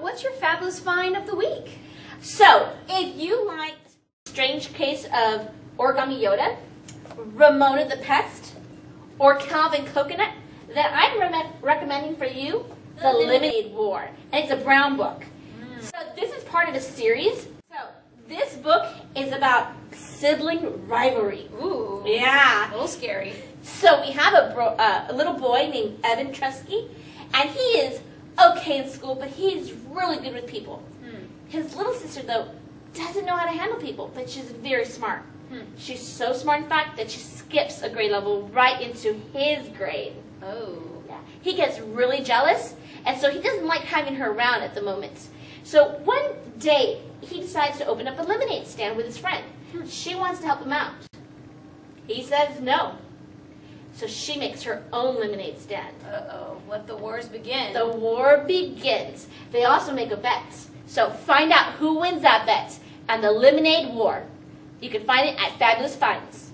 what's your fabulous find of the week? So, if you liked Strange Case of Origami Yoda, Ramona the Pest, or Calvin Coconut, then I'm re- recommending for you The Lemonade War. And it's a brown book. So this is part of a series. So this book is about sibling rivalry. Ooh. Yeah. A little scary. So we have a, bro- uh, a little boy named Evan Treski, and he okay in school, but he's really good with people. Hmm. His little sister, though, doesn't know how to handle people, but she's very smart. Hmm. She's so smart, in fact, that she skips a grade level right into his grade. Oh. Yeah. He gets really jealous, and so he doesn't like having her around at the moment. So one day, he decides to open up a lemonade stand with his friend. She wants to help him out. He says no. So she makes her own lemonade stand. Uh-oh. Let the wars begin. The war begins. They also make a bet. So find out who wins that bet and the lemonade war. You can find it at Fabulous Finds.